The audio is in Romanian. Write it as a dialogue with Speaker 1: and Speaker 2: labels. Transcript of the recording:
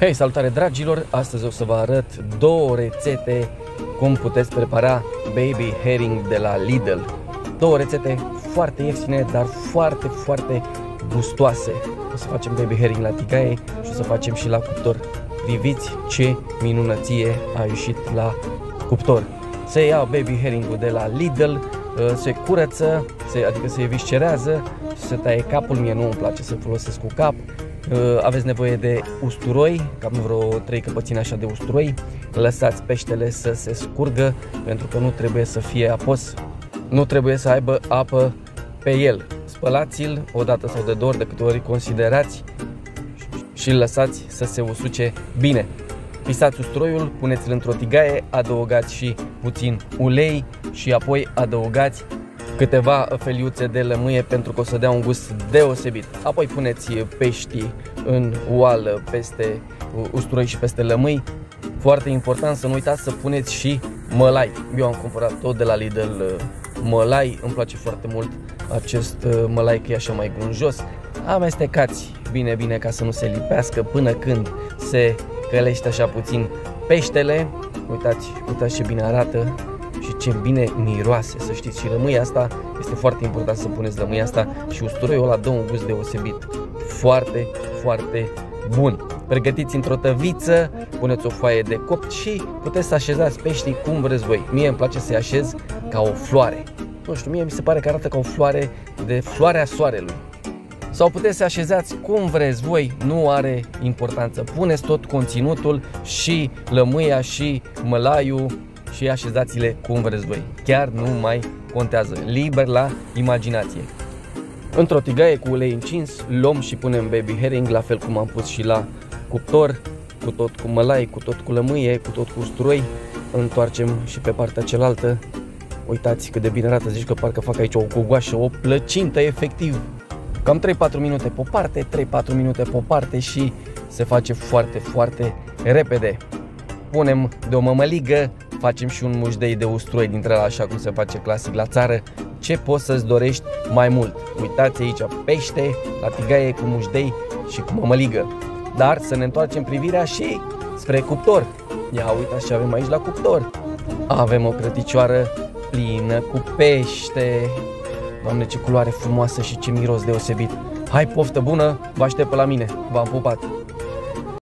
Speaker 1: Hei, salutare dragilor! Astăzi o să vă arăt două rețete cum puteți prepara baby herring de la Lidl. Două rețete foarte ieftine, dar foarte, foarte gustoase. O să facem baby herring la tigaie și o să facem și la cuptor. Priviți ce minunăție a ieșit la cuptor. Se ia baby herring de la Lidl, uh, se curăță, se, adică se viscerează, se taie capul, mie nu îmi place să folosesc cu cap, Uh, aveți nevoie de usturoi, cam vreo 3 căpățini așa de usturoi. Lăsați peștele să se scurgă pentru că nu trebuie să fie apos, nu trebuie să aibă apă pe el. Spălați-l o dată sau de două ori de câte ori considerați și îl lăsați să se usuce bine. Pisați usturoiul, puneți-l într-o tigaie, adăugați și puțin ulei și apoi adăugați câteva feliuțe de lămâie pentru că o să dea un gust deosebit. Apoi puneți peștii în oală peste usturoi și peste lămâi. Foarte important să nu uitați să puneți și mălai. Eu am cumpărat tot de la Lidl uh, mălai, îmi place foarte mult acest uh, mălai că e așa mai gunjos. Amestecați bine, bine ca să nu se lipească până când se călește așa puțin peștele. Uitați, uitați ce bine arată și ce bine miroase, să știți. Și lămâia asta, este foarte important să puneți lămâia asta și usturoiul ăla dă un gust deosebit. Foarte, foarte bun. Pregătiți într-o tăviță, puneți o foaie de copt și puteți să așezați peștii cum vreți voi. Mie îmi place să-i așez ca o floare. Nu știu, mie mi se pare că arată ca o floare de floarea soarelui. Sau puteți să așezați cum vreți voi, nu are importanță. Puneți tot conținutul și lămâia și mălaiul și așezați-le cum vreți voi. Chiar nu mai contează. Liber la imaginație. Într-o tigaie cu ulei încins, luăm și punem baby herring, la fel cum am pus și la cuptor, cu tot cu mălai, cu tot cu lămâie, cu tot cu usturoi. Întoarcem și pe partea cealaltă. Uitați cât de bine arată, zici că parcă fac aici o gogoașă, o plăcintă efectiv. Cam 3-4 minute pe o parte, 3-4 minute pe o parte și se face foarte, foarte repede. Punem de o mămăligă facem și un mușdei de usturoi dintre la așa cum se face clasic la țară. Ce poți să-ți dorești mai mult? Uitați aici pește, la tigaie cu mușdei și cu mămăligă. Dar să ne întoarcem privirea și spre cuptor. Ia uitați ce avem aici la cuptor. Avem o crăticioară plină cu pește. Doamne, ce culoare frumoasă și ce miros deosebit. Hai, poftă bună, vă aștept pe la mine. V-am pupat!